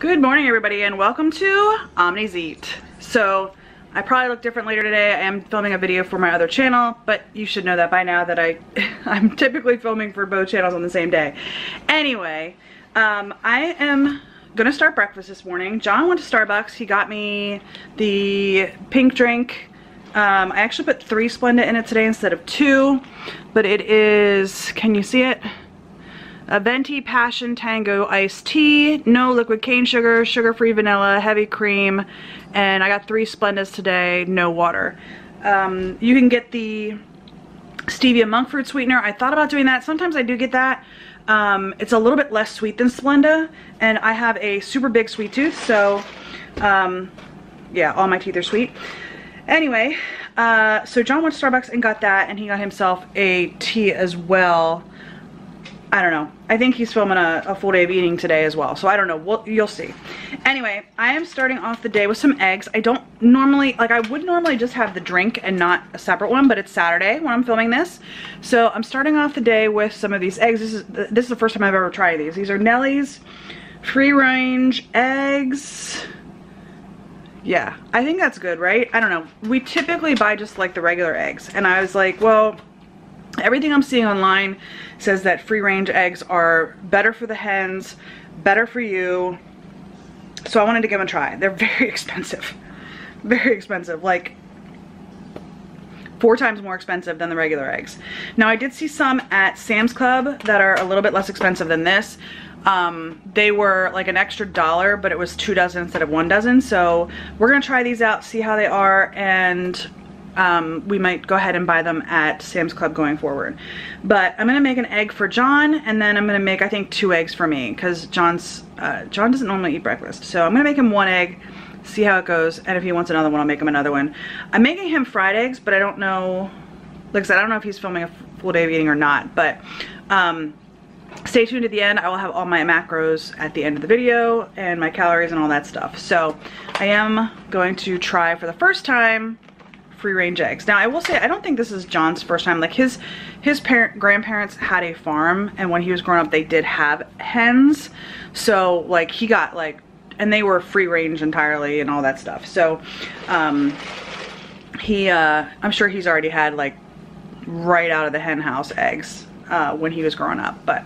Good morning everybody and welcome to Omnis Eat. So I probably look different later today. I am filming a video for my other channel, but you should know that by now that I, I'm typically filming for both channels on the same day. Anyway, um, I am gonna start breakfast this morning. John went to Starbucks. He got me the pink drink. Um, I actually put three Splenda in it today instead of two, but it is, can you see it? A venti passion tango iced tea no liquid cane sugar sugar-free vanilla heavy cream and i got three splendas today no water. Um, you can get the stevia monk fruit sweetener. I thought about doing that. Sometimes i do get that. Um, it's a little bit less sweet than splenda and i have a super big sweet tooth so um, yeah all my teeth are sweet. Anyway uh, so john went to starbucks and got that and he got himself a tea as well I don't know. I think he's filming a, a, full day of eating today as well. So I don't know. We'll, you'll see. Anyway, I am starting off the day with some eggs. I don't normally, like I would normally just have the drink and not a separate one, but it's Saturday when I'm filming this. So I'm starting off the day with some of these eggs. This is, this is the first time I've ever tried these. These are Nellie's free range eggs. Yeah, I think that's good, right? I don't know. We typically buy just like the regular eggs. And I was like, well, Everything I'm seeing online says that free range eggs are better for the hens, better for you. So I wanted to give them a try. They're very expensive. Very expensive. Like four times more expensive than the regular eggs. Now I did see some at Sam's Club that are a little bit less expensive than this. Um, they were like an extra dollar, but it was two dozen instead of one dozen. So we're gonna try these out, see how they are, and um, we might go ahead and buy them at Sam's Club going forward. But I'm gonna make an egg for John and then I'm gonna make I think two eggs for me because John's uh, John doesn't normally eat breakfast. So I'm gonna make him one egg, see how it goes, and if he wants another one, I'll make him another one. I'm making him fried eggs, but I don't know, like I said, I don't know if he's filming a full day of eating or not, but um, stay tuned to the end. I will have all my macros at the end of the video and my calories and all that stuff. So I am going to try for the first time free range eggs. Now I will say, I don't think this is John's first time. Like his, his parent, grandparents had a farm and when he was growing up, they did have hens. So like he got like, and they were free range entirely and all that stuff. So um, he, uh, I'm sure he's already had like right out of the hen house eggs uh, when he was growing up. But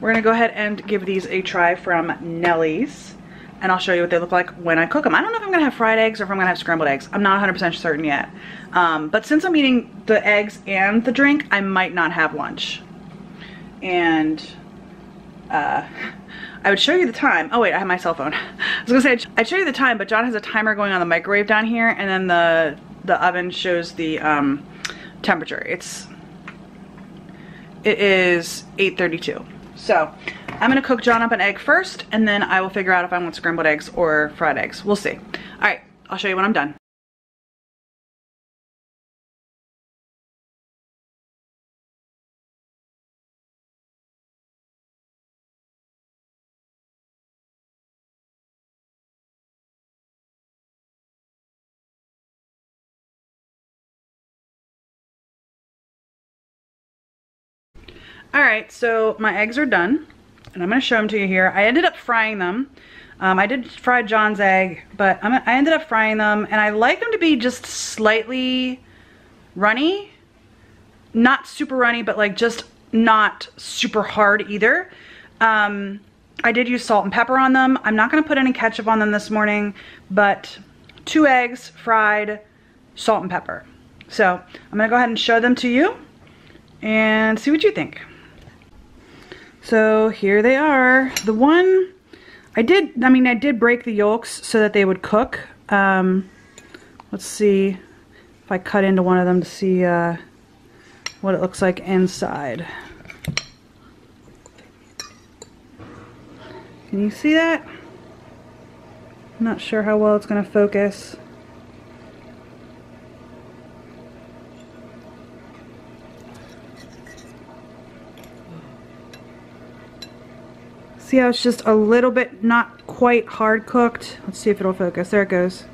we're gonna go ahead and give these a try from Nellie's and I'll show you what they look like when I cook them. I don't know if I'm gonna have fried eggs or if I'm gonna have scrambled eggs. I'm not 100% certain yet. Um, but since I'm eating the eggs and the drink, I might not have lunch. And uh, I would show you the time. Oh wait, I have my cell phone. I was gonna say, I'd show you the time, but John has a timer going on the microwave down here and then the, the oven shows the um, temperature. It's, it is 8.32. So I'm gonna cook John up an egg first and then I will figure out if I want scrambled eggs or fried eggs. We'll see. All right, I'll show you when I'm done. All right, so my eggs are done and I'm gonna show them to you here. I ended up frying them. Um, I did fry John's egg, but I'm, i ended up frying them and I like them to be just slightly runny. Not super runny, but like just not super hard either. Um, I did use salt and pepper on them. I'm not gonna put any ketchup on them this morning, but two eggs fried, salt and pepper. So I'm gonna go ahead and show them to you and see what you think. So here they are. The one, I did, I mean, I did break the yolks so that they would cook. Um, let's see if I cut into one of them to see uh, what it looks like inside. Can you see that? I'm not sure how well it's going to focus. See how it's just a little bit not quite hard cooked? Let's see if it'll focus. There it goes.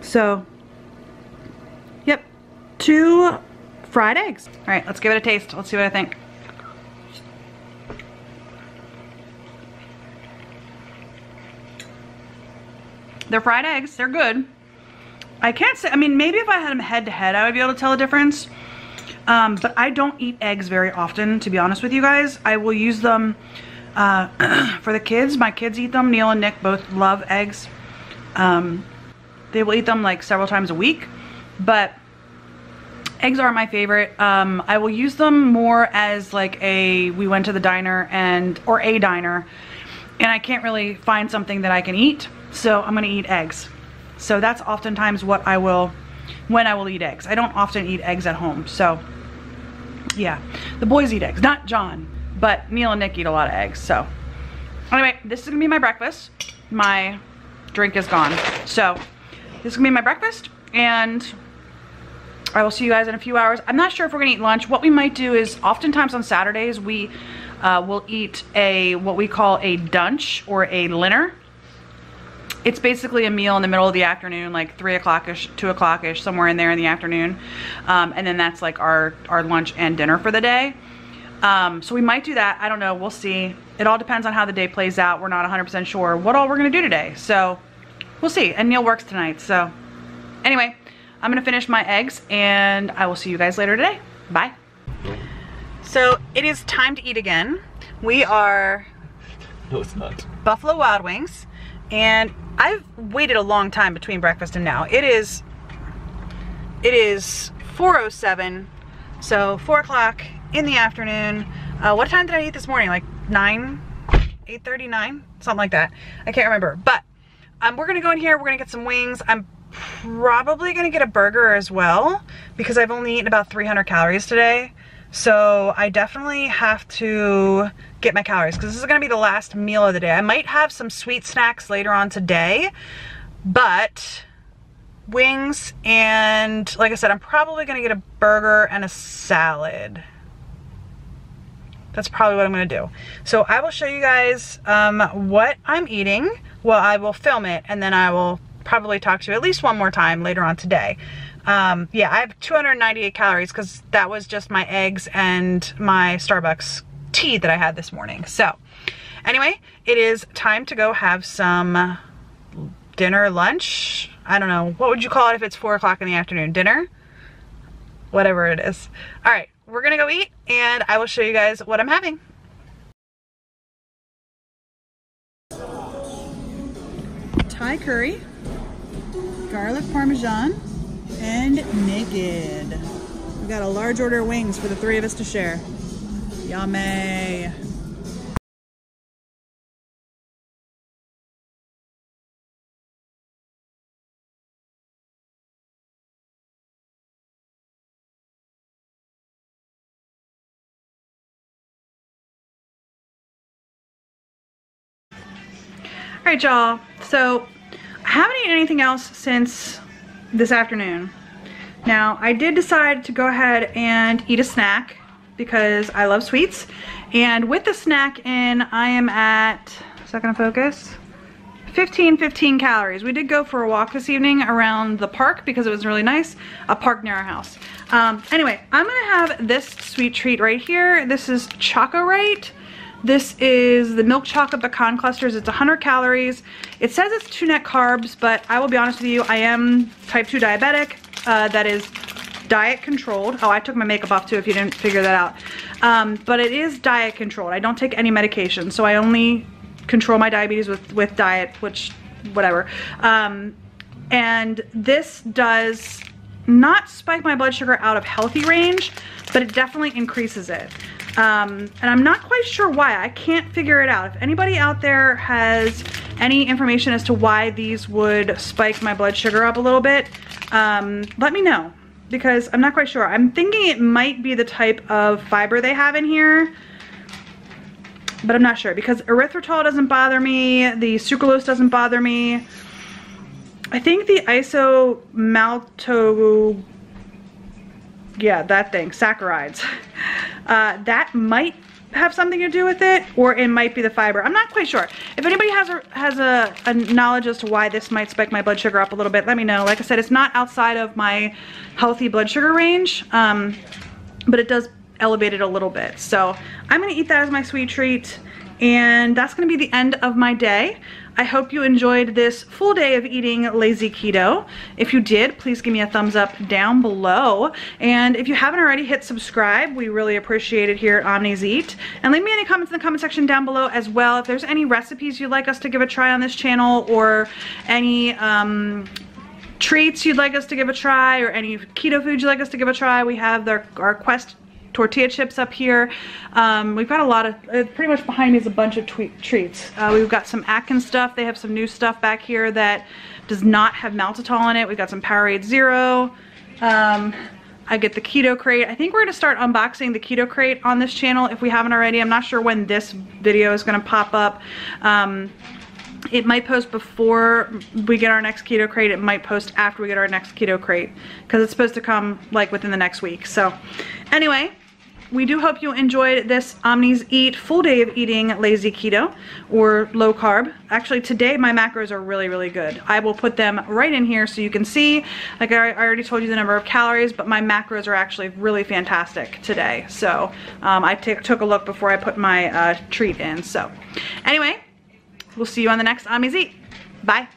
So, yep, two fried eggs. All right, let's give it a taste. Let's see what I think. They're fried eggs, they're good. I can't say, I mean, maybe if I had them head to head, I would be able to tell the difference. Um, but I don't eat eggs very often, to be honest with you guys. I will use them uh, for the kids. My kids eat them. Neil and Nick both love eggs. Um, they will eat them like several times a week. But eggs are my favorite. Um, I will use them more as like a, we went to the diner and, or a diner, and I can't really find something that I can eat. So I'm gonna eat eggs. So that's oftentimes what I will, when I will eat eggs. I don't often eat eggs at home. So yeah, the boys eat eggs, not John, but Neil and Nick eat a lot of eggs. So anyway, this is gonna be my breakfast. My drink is gone. So this is gonna be my breakfast and I will see you guys in a few hours. I'm not sure if we're gonna eat lunch. What we might do is oftentimes on Saturdays, we uh, will eat a, what we call a dunch or a dinner. It's basically a meal in the middle of the afternoon, like three o'clock-ish, two o'clock-ish, somewhere in there in the afternoon. Um, and then that's like our, our lunch and dinner for the day. Um, so we might do that. I don't know. We'll see. It all depends on how the day plays out. We're not 100% sure what all we're going to do today. So we'll see. And Neil works tonight. So anyway, I'm going to finish my eggs and I will see you guys later today. Bye. So it is time to eat again. We are No, it's not. Buffalo Wild Wings and I've waited a long time between breakfast and now. It is, it is 4.07, so 4 o'clock in the afternoon. Uh, what time did I eat this morning? Like 9, 8.39? Something like that. I can't remember. But um, we're gonna go in here, we're gonna get some wings. I'm probably gonna get a burger as well because I've only eaten about 300 calories today. So I definitely have to get my calories because this is gonna be the last meal of the day. I might have some sweet snacks later on today, but wings and like I said, I'm probably gonna get a burger and a salad. That's probably what I'm gonna do. So I will show you guys um, what I'm eating. Well, I will film it and then I will probably talk to you at least one more time later on today. Um, yeah, I have 298 calories because that was just my eggs and my Starbucks tea that I had this morning. So anyway, it is time to go have some dinner, lunch. I don't know. What would you call it if it's four o'clock in the afternoon? Dinner? Whatever it is. All right, we're gonna go eat and I will show you guys what I'm having. Thai curry, garlic parmesan, and naked. We got a large order of wings for the three of us to share. Yummy. Right, y'all. So I haven't eaten anything else since this afternoon. Now, I did decide to go ahead and eat a snack because I love sweets. And with the snack in, I am at, is that gonna focus? 15, 15 calories. We did go for a walk this evening around the park because it was really nice, a park near our house. Um, anyway, I'm gonna have this sweet treat right here. This is ChocoRite. This is the milk chocolate pecan clusters. It's 100 calories. It says it's two net carbs, but I will be honest with you, I am type 2 diabetic. Uh, that is diet controlled. Oh, I took my makeup off too if you didn't figure that out. Um, but it is diet controlled. I don't take any medication, so I only control my diabetes with, with diet, which, whatever. Um, and this does not spike my blood sugar out of healthy range, but it definitely increases it. Um, and I'm not quite sure why. I can't figure it out. If anybody out there has any information as to why these would spike my blood sugar up a little bit, um, let me know because I'm not quite sure. I'm thinking it might be the type of fiber they have in here, but I'm not sure because erythritol doesn't bother me, the sucralose doesn't bother me. I think the isomalto, yeah, that thing, saccharides, uh, that might have something to do with it or it might be the fiber. I'm not quite sure. If anybody has a, has a, a, knowledge as to why this might spike my blood sugar up a little bit, let me know. Like I said, it's not outside of my healthy blood sugar range, um, but it does elevate it a little bit. So I'm gonna eat that as my sweet treat And that's gonna be the end of my day. I hope you enjoyed this full day of eating lazy keto. If you did, please give me a thumbs up down below. And if you haven't already, hit subscribe. We really appreciate it here at Omnis Eat. And leave me any comments in the comment section down below as well. If there's any recipes you'd like us to give a try on this channel or any um, treats you'd like us to give a try or any keto foods you'd like us to give a try, we have our Quest tortilla chips up here. Um, we've got a lot of, uh, pretty much behind me is a bunch of treats. Uh, we've got some Atkins stuff. They have some new stuff back here that does not have maltitol in it. We've got some Powerade Zero. Um, I get the keto crate. I think we're gonna start unboxing the keto crate on this channel if we haven't already. I'm not sure when this video is gonna pop up. Um, it might post before we get our next keto crate. It might post after we get our next keto crate because it's supposed to come like within the next week. So anyway, we do hope you enjoyed this Omnis Eat full day of eating lazy keto or low carb. Actually today my macros are really, really good. I will put them right in here so you can see, like I already told you the number of calories, but my macros are actually really fantastic today. So um, I took a look before I put my uh, treat in. So anyway, we'll see you on the next Omnis Eat. Bye.